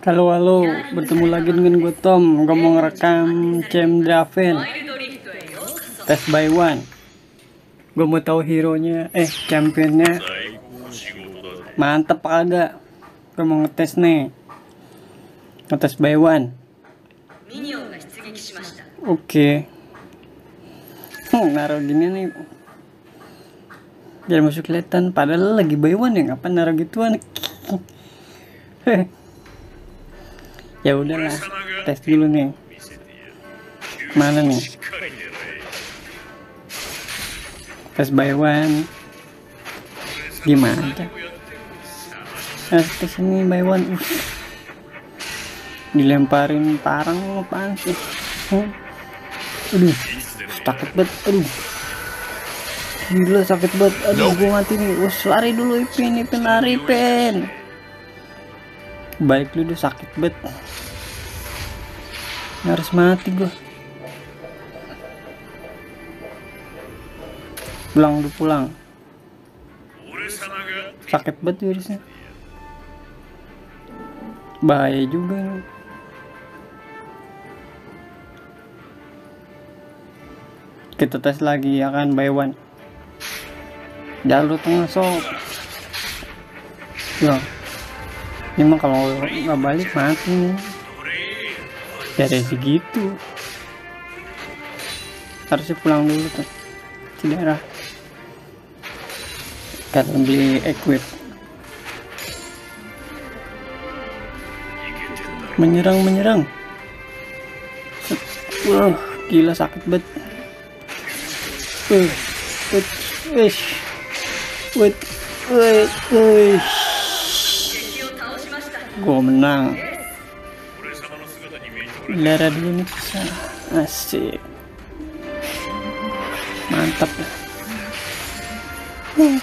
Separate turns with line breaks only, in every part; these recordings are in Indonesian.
Halo halo, bertemu lagi dengan gue Tom. Gue mau ngerekam Cem Draven Test by one. Gue mau tahu hero nya, eh championnya mantep kagak. Gue mau ngetes nih. Ngetes by one. Oke. Hmm, naruh gini nih. Biar masuk kelihatan. Padahal lagi by one ya. Ngapain naruh gituan? ya udahlah tes dulu nih. Mana nih? Tes by one. Gimana? Nah, tes ini by one. Uh. dilemparin parang apaan sih? Hmm. aduh sakit banget aduh. Gila sakit banget. Aduh gue mati nih. Us lari dulu ipin ipin lari ipin. Balik lu udah sakit bet harus mati gua. Pulang udah pulang. Sakit banget virusnya. Bahaya juga kita tes lagi ya kan by one. Jalur tengah sob ya ini mah kalau nggak balik mati dari segitu. Harusnya pulang dulu tuh ke daerah. Karena beli equip. Menyerang menyerang wah gila sakit banget. Wih wih wih. Wih wih wih. Gue menang darah dulu nih. Bisa asik. Mantap. Ya.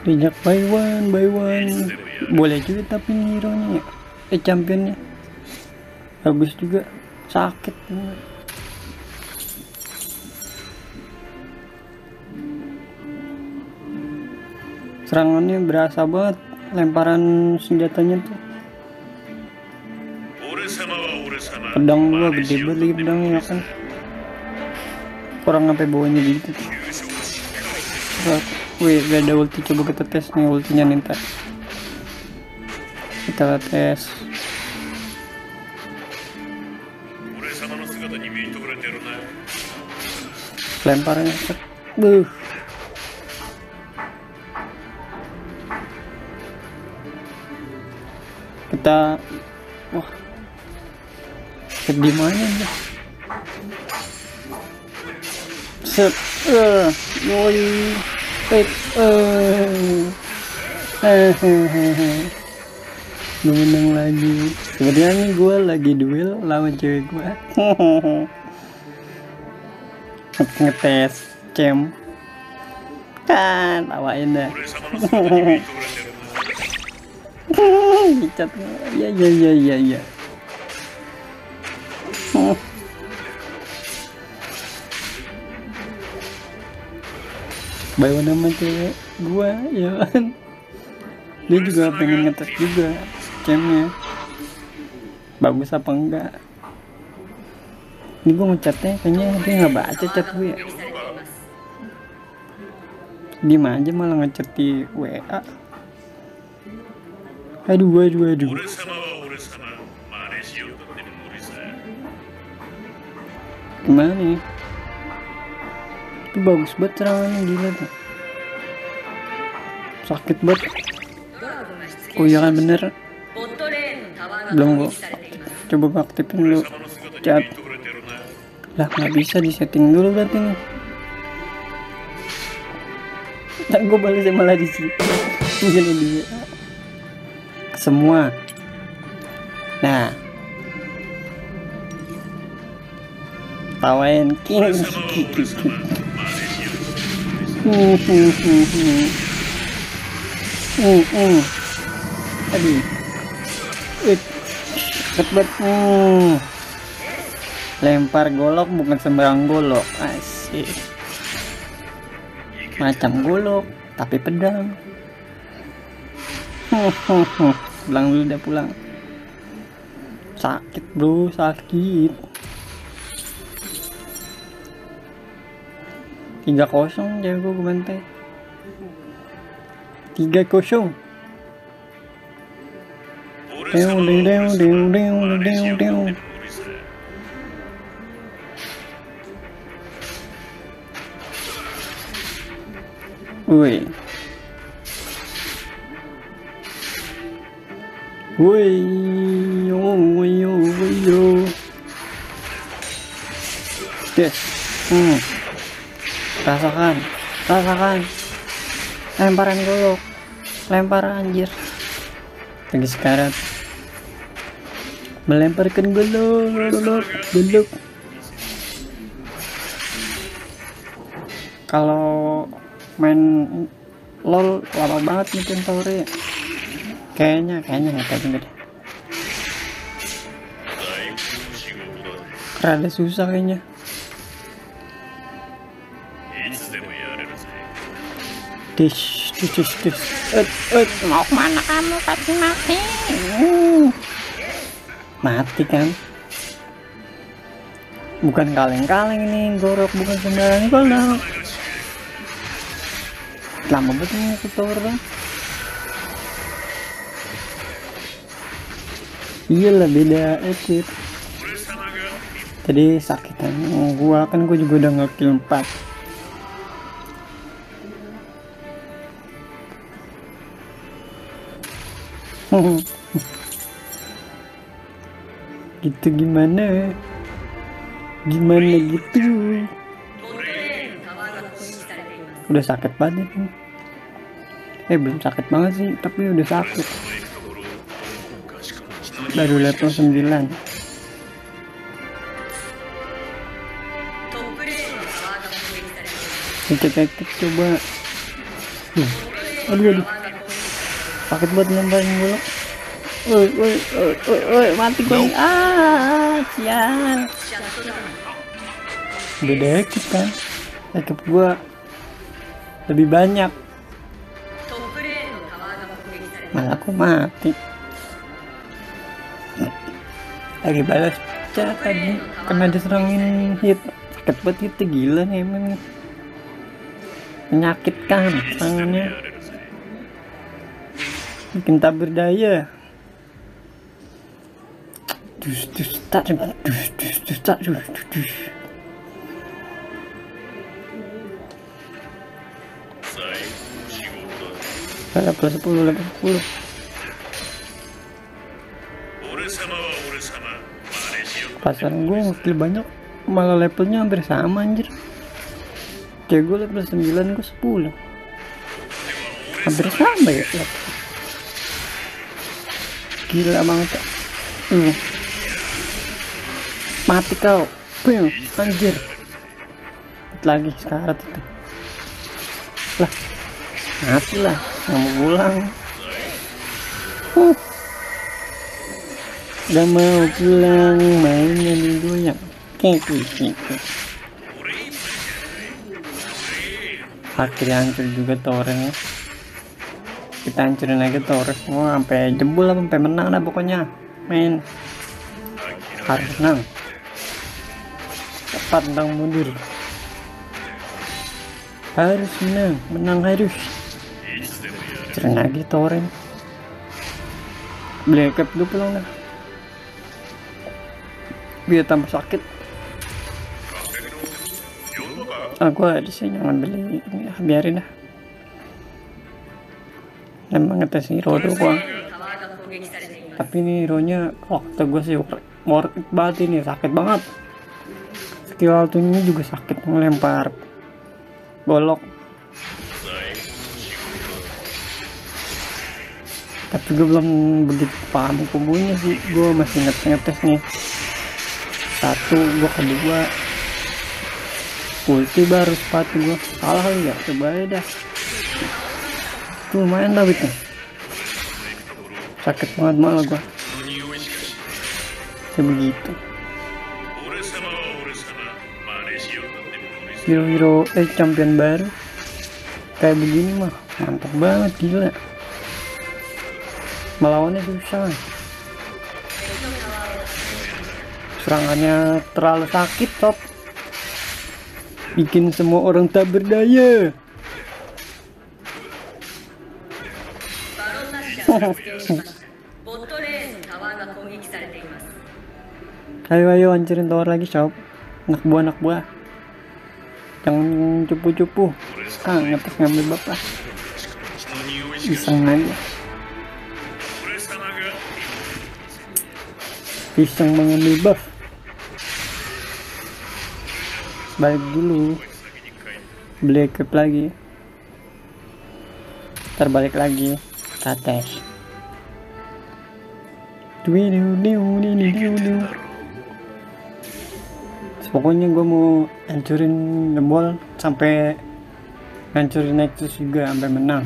Bijak by one, by one Boleh juga tapi hero nya Eh championnya. Bagus juga. Sakit serangannya berasa banget lemparan senjatanya tuh. Pedang gua gede banget lagi pedangnya ya kan. Kurang sampai bawahnya gitu tuh. Wih gak ada ulti coba kita tes nih ultinya nih ntar kita tes. Lemparnya buh kita wah sedih mana ya set eh woi pet eh hehehe menang lagi. Sebenarnya nih gue lagi duel lawan cewek gue ngetes cem. Kan tawain dah dicat ya ya ya ya ya. Oh. bawa nama cewek gua ya kan? Dia juga pengen ngetes juga camnya bagus apa enggak? Ini gua ngecatnya kayaknya dia nggak baca chat gue ya. Diem aja malah ngechat di WA aduh aduh aduh. Gimana nih itu bagus banget serangannya gila tuh. Sakit banget. Oh iya kan bener. Belum gua coba aktifin dulu. Chat lah nggak bisa di setting dulu berarti nih tak gue balasnya malah di situ jadi dia semua. Nah. Tawain king aduh. Cepet lempar golok bukan sembarang golok. Asik. Macam golok tapi pedang pulang dulu udah pulang. Sakit bro sakit. Tiga kosong jago gue bantai tiga kosong. Deng deng deng deng deng deng deng. Woi. Woi, yo. Yes. Hmm. Rasakan, rasakan. Lemparan golok. Lempar anjir. Lagi sekarat. Melemparkan golok, golok, golok. Kalau main lol lama banget nih sore kayaknya kayaknya nggak tahu deh. Rada susah kayaknya. Dish dish dish dish. Et et mau ke mana kamu? Pasti mati. Uh. mati kan? Bukan kaleng-kaleng ini gorok. Bukan sembarang golok lama banget nih ke iyalah beda etit tadi sakitan gua kan gua juga udah ngekill 4 gitu gimana? Gimana gitu? Udah sakit banget nih eh belum sakit banget sih tapi udah sakit baru level 9 cek coba uh, aduh aduh sakit banget lemparin bola Woi, woi, woi, woi, mati gue. Ah, sial. Beda ekip kan? Ekip gua lebih banyak. Malah aku mati. Lagi balas chat tadi. Karena diserangin hit. Sakit banget itu gila nih emang menyakitkan tangannya bikin tak berdaya dus dus tak dus dus dus tak dus dus dus. Level 10 level 10 pasar gue skill banyak malah levelnya hampir sama anjir. Kayak gue level 9 gue 10 hampir sama ya level. gila banget uh. mati kau. Puyuh, anjir. Lagi sekarat itu. Lah mati lah. Nggak mau pulang. Uh. Gak mau pulang mainnya dulu yang kayak gitu akhirnya hancur juga torrentnya kita hancurin lagi torrent semua. Sampai jebol lah sampai menang lah pokoknya. Main. Harus menang. Cepat tentang mundur. Harus menang. Menang harus. Hancurin lagi torrent beli cap dulu pulang dah biar tambah sakit. Ah, di sini jangan beli ini biarin dah. Emang ngetes hero doang. Tapi ini hero nya oh kata gue sih worth it banget ini sakit banget. Skill altunya juga sakit melempar bolok tapi gue belum begitu paham kombonya sih gue masih ngetes nih satu gua kedua. Ulti baru sepatu gua. Kalah kali ya? Coba aja dah. Lumayan lah gitu sakit banget malah gua. Kayak begitu. Hero-hero eh champion baru. Kayak begini mah mantap banget gila. Melawannya susah serangannya terlalu sakit top. bikin semua orang tak berdaya. Ayo ayo hancurin tower lagi shop anak buah anak buah. Jangan cupu-cupu. Sekarang ngetes ngambil bapak. Iseng aja. Iseng mengambil buff. Balik dulu. Beli equip lagi. Terbalik lagi. Kates diu. pokoknya gue mau hancurin jebol sampai hancurin Nexus juga sampai menang.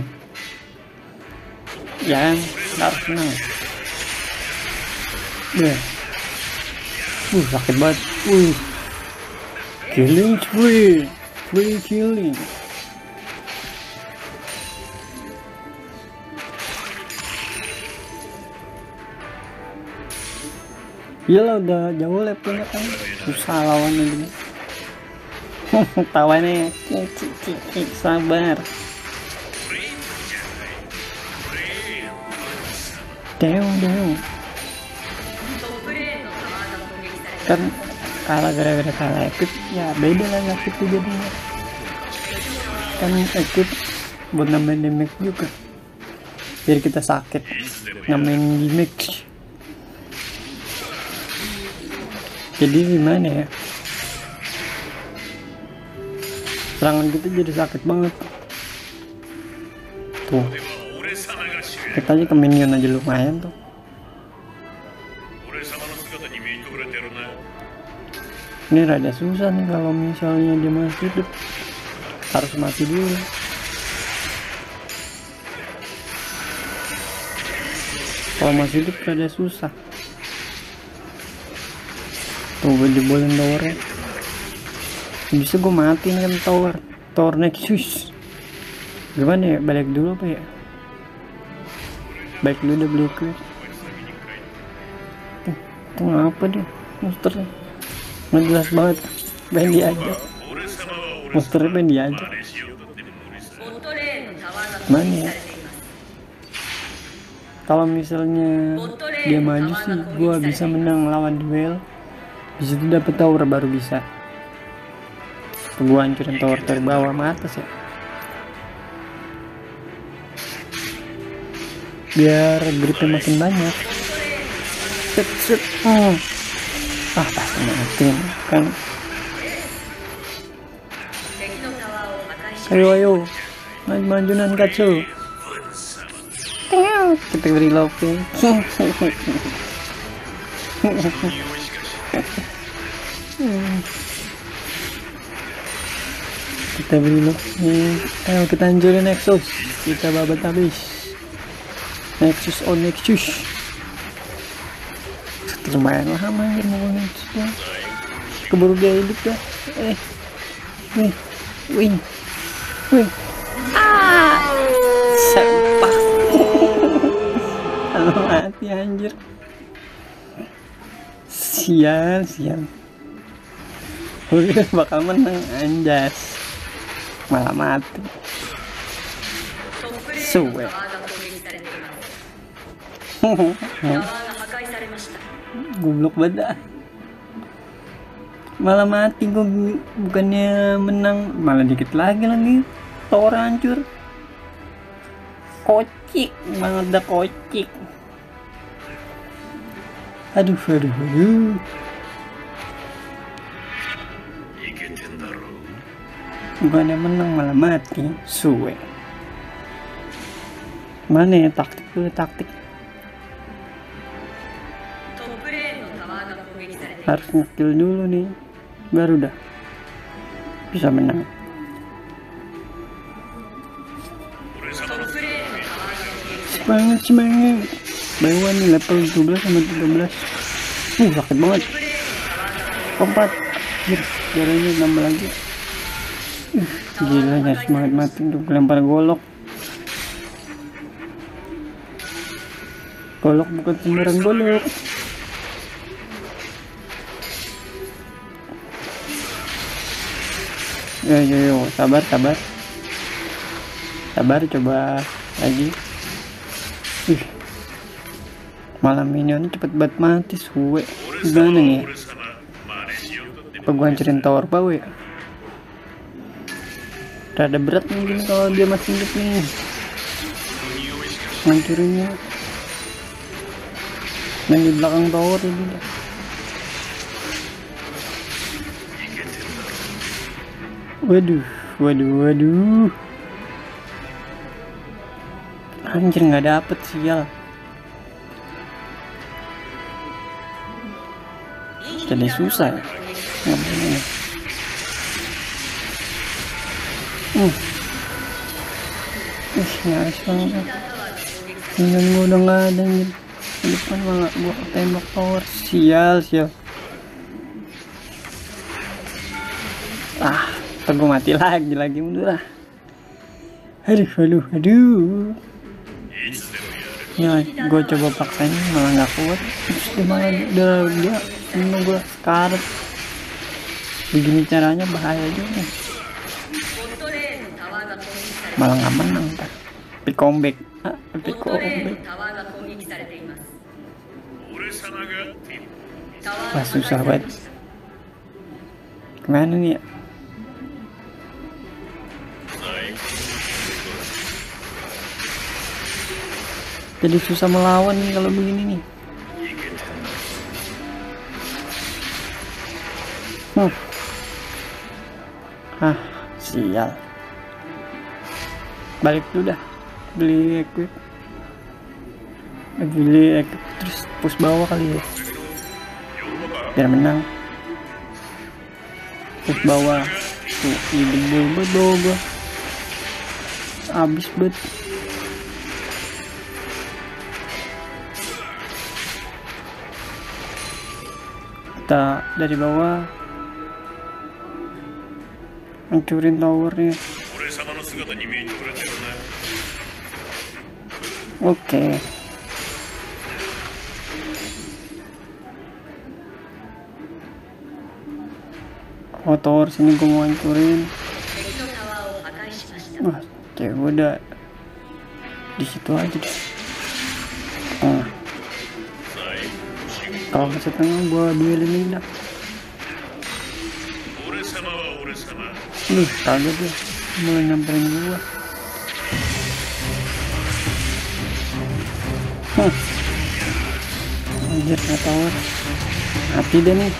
Ya kan? Harus menang. Uh sakit banget. Uh Killing tree, Free killing! Iyalah udah jauh levelnya kan susah lawan lawannya gini. Tawannya sabar. Deo deo. Kan kalah gara-gara kalah ekip. Ya beda lah ekip tuh jadinya. Kan ekip buat nambahin damage juga. Biar kita sakit. Nambahin damage. Jadi gimana ya? Serangan kita jadi sakit banget. Tuh. Kita aja ke minion aja lumayan tuh ini rada susah nih kalau misalnya dia masih hidup harus mati dulu. Kalau masih hidup rada susah. Tuh gue jebolin towernya. Bisa gue matiin kan tower. Tower nexus gimana ya? Balik dulu apa ya? Balik dulu udah beli ke tuh, tuh ngapa dia? Monsternya jelas banget.
Bendy aja.
Monsternya
Bendy aja. Mana ya
kalau misalnya dia maju sih gue bisa menang lawan duel. Bisa situ dapat tower baru bisa. Gue hancurin tower terbawa bawah sama ya. Biar gripnya makin banyak. Set set. Oh ah pasti mati kan. Ayo ayo maju majunan kacau. Kita beri love kita beri love ayo kita anjurin Nexus. Kita babat habis. Nexus on Nexus lumayan lama ya ya keburu dia hidup ya. Eh wih wih wih. Ah! Sempak Halo mati anjir. Sial sial. Udah bakal menang anjas. Malah mati.
ト
goblok banget malah mati gue bukannya menang malah dikit lagi lagi. Tower hancur. Kocik banget dah kocik. Aduh aduh aduh. Bukannya menang malah mati. Suwe. Mana ya taktik taktik? harus ngekill dulu nih baru dah bisa menang. Semangat semangat Bayuan level 12 sama 13 uh sakit banget. Empat Anjir, jalannya nambah lagi. Uh, gila ya semangat mati untuk lempar golok. Golok bukan sembarang golok. yo yo yo sabar sabar. Sabar coba lagi. Ih. malam ini cepet banget mati suwe. Gimana nih
ya?
Apa gua hancurin tower bau ya? Rada berat gini kalau dia masih hidup nih. Hancurinnya. Dan di belakang tower ini. Waduh, waduh, waduh. Anjir nggak dapet sial. Jadi susah ya. Hmm. Ih, nyaris banget. Ini gua udah nggak ada nih. Di depan malah gua tembak power. Sial, sial. Ah, Ntar gue mati lagi lagi mundur lah. Aduh, aduh, aduh. Ya, gue coba paksain malah nggak kuat. Terus dia malah dia dia emang gue sekarat. Begini caranya bahaya juga. Malah nggak menang kan. Tapi comeback. Ah, comeback. Wah susah banget.
Ke
mana nih ya? Jadi susah melawan nih kalau begini nih. Hmm. Ah, sial. Balik dulu dah. Beli equip. Beli equip terus push bawah kali ya. Biar menang. Push bawah. Tuh, ide bawah gua abis bet kita dari bawah hancurin towernya. Oke. Okay. oh tower sini gue mau hancurin ya gue udah di situ aja deh nah. kalau ke tengah gue duelin
Lina
Nih, kaget dia mulai nyamperin gua. Hah. Anjir, gak tahu Mati deh nih.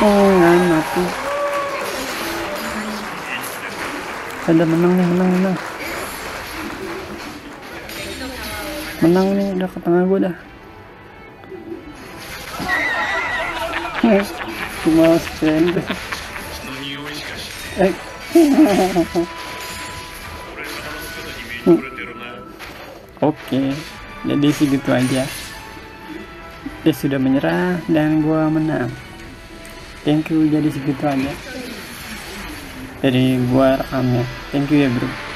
Oh, nggak mati. Ada menang nih, menang, menang. Menang nih, udah ke tengah gue dah. Cuma
sen.
Eh. Oke, jadi segitu aja. Dia sudah menyerah dan gua menang. Thank you, jadi segitu aja. Dari gua rekamnya. Thank you ya bro.